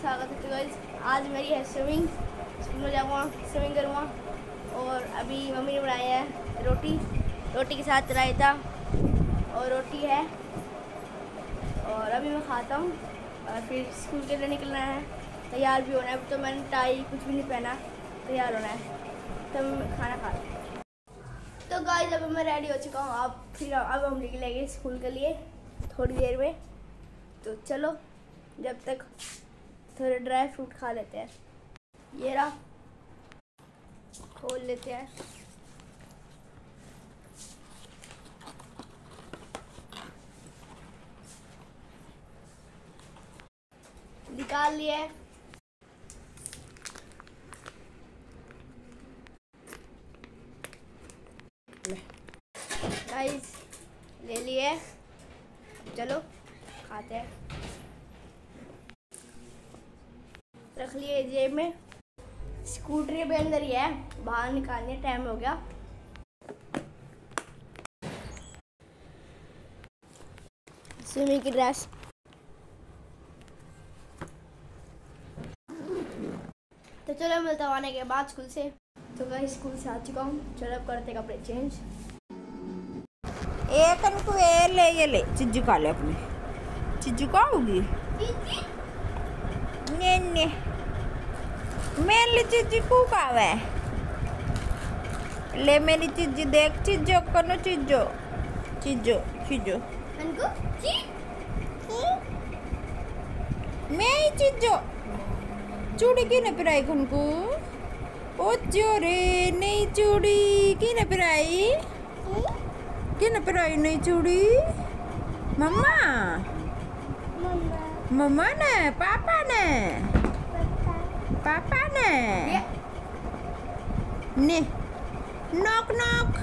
स्वागत है तो गाइस आज मेरी है स्विमिंग स्कूल में जाऊँगा स्विमिंग करूँगा। और अभी मम्मी ने बनाया है रोटी। रोटी के साथ रायता और रोटी है। और अभी मैं खाता हूँ। और फिर स्कूल के लिए निकलना है। तैयार भी होना है। तो मैंने टाई कुछ भी नहीं पहना। तैयार होना है। तो मैं खाना खा तो गाइस अभी मैं रेडी हो चुका हूँ। अब फिर अब हम निकलेंगे स्कूल के लिए थोड़ी देर में। तो चलो, जब तक थोड़े ड्राई फ्रूट खा लेते हैं। ये रहा। खोल लेते हैं। निकाल लिए गाइस ले लिए चलो, खाते हैं। रख लिए जेब में। स्कूटरी भी अंदर ही है बाहर निकालने टाइम हो गया। स्विमिंग की ड्रेस तो चलो मिलता हूँ आने के बाद स्कूल से। तो मैं स्कूल से आ चुका हूँ। चलो अब करते कपड़े चेंज एक ले ये ले। चिज्जू खा ले अपने। चिज्जू खाओगी ने ने मेरी चिज्जू को खावे ले मेरी चिज्जू देख चिज्जो कनो चिज्जो चिज्जो चिज्जो इनको जी मैं ही चिज्जो चूड़ी की ने पिराई खनको ओ जोरे नहीं चूड़ी की ने पिराई की ने पिराई नहीं चूड़ी मम्मा मम्मा ने पापा ने पापा ने ने नॉक नॉक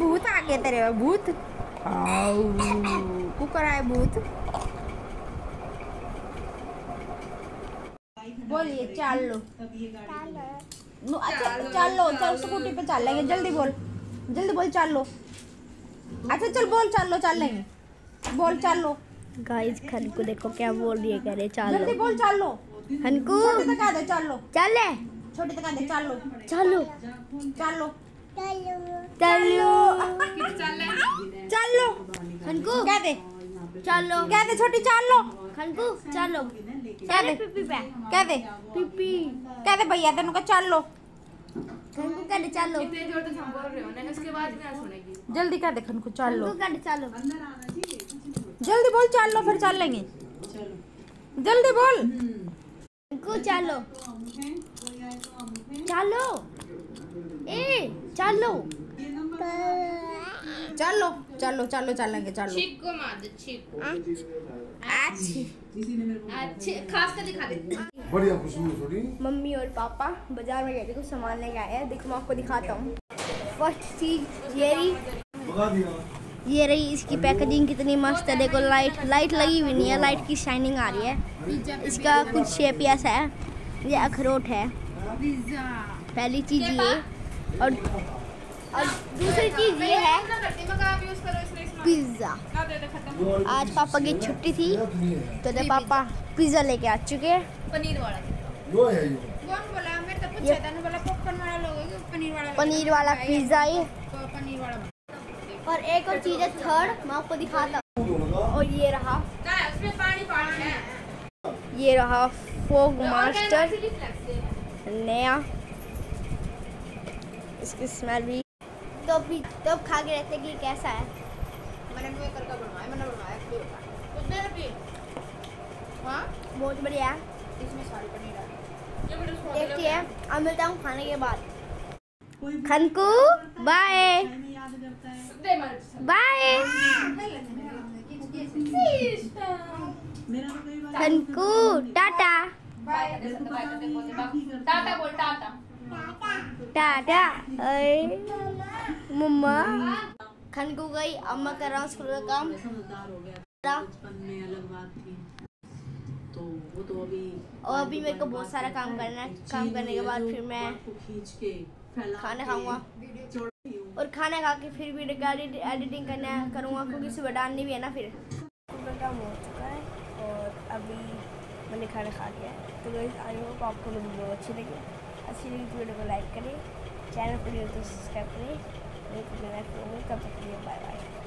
भूत आ गया तेरे में भूत आओ कुकर आए भूत बोलिए चाल लो नो, अच्छा चल लो चल स्कूटी पे चल लेंगे जल्दी बोल। जल्दी बोल चल। लो अच्छा चल बोल चल लो चल। लेंगे बोल चल। लो गाइस खन को देखो क्या बोल रही है कह रहे जल्दी चलो बोल चल। लो हनको छोटी तक आ दे चल। लो चले। छोटी तक आ दे चल। लो चलो। चल। लो चलो। चल। लो हनको कह दे? चलो कह दे छोटी चल लो। हनको चलो कह दे पिपी पे कह दे पिपी। कह दे भैया तेन का चल लो। हनको कह दे चलो इतने ज़ोर से हम बोल रहे हो? ना उसके बाद क्या सुनेगी। जल्दी कह दे खन को चल लो। हनको कह दे चलो जल्दी बोल चल लो फिर चल लेंगे। जल्दी बोल। हनको चलो चलो ए चलो चलो चलो चलो चलेंगे चलो। छिक को मार दे छिक। को अच्छी अच्छे खास कर दिखा दे। बढ़िया खुशबू थोड़ी। मम्मी और पापा बाज़ार में गए थे कुछ सामान लेके आए हैं। देखो मैं आपको दिखाता हूँ। फ़र्स्ट चीज़ ये रही। भगा दिया। ये रही इसकी पैकेजिंग कितनी मस्त है। देखो लाइट लाइट लगी हुई नहीं है लाइट की शाइनिंग आ रही है। इसका कुछ शेप ही ऐसा है। ये अखरोट है। पहली चीज़ ये और और दूसरी चीज़ ये है करते मैं कहाँ यूज़ करो इसमें इसमें पिज़्ज़ा। ना आज पापा की छुट्टी थी तो जब पापा पिज़्ज़ा लेके आ चुके हैं। पनीर वाला। यो है यो। कौन बोला? मैं तो पूछा था बोला पॉपकॉर्न वाला लोगे कि पनीर वाला पनीर वाला पिज़्ज़ा ये। तो पनीर वाला और एक और चीज़ है थर्ड मैं आपको दिखाता हूँ। और ये रहा। ना उसमें पानी पानी है। ये रहा फोग मास्टर। नया। इसकी स्मेल भी। तो भी तो खा के रहते कि कैसा है। मैंने भी करके बनवाया मैंने बनवाया भी होता कुछ देर बहुत बढ़िया। है इसमें सारी पनीर है। ये वीडियो छोड़ देखते हैं। अब मिलता हूँ खाने के बाद। खनकू बाय। बाय। खनकू टाटा। टाटा बोल टाटा। टाटा। अरे मम्मा खनकू गई अम्मा कर रहा हूँ स्कूल का काम। रहा। बचपन में अलग बात थी। तो वो तो अभी और अभी मेरे को बहुत सारा काम करना है। काम करने के बाद फिर मैं को खींच के फैला खाना के खाऊँगा। और खाना खा के फिर भी एडिटिंग करना करूँगा क्योंकि सुबह डालनी भी है ना फिर। काम हो चुका है और अभी मैंने खाना खा लिया है। तो गाइस आई होप आपको लोग वीडियो अच्छी लगी। अच्छी लगी तो वीडियो को लाइक करें चैनल पर तो सब्सक्राइब करें Thanks the next one. We'll in to life. Bye bye.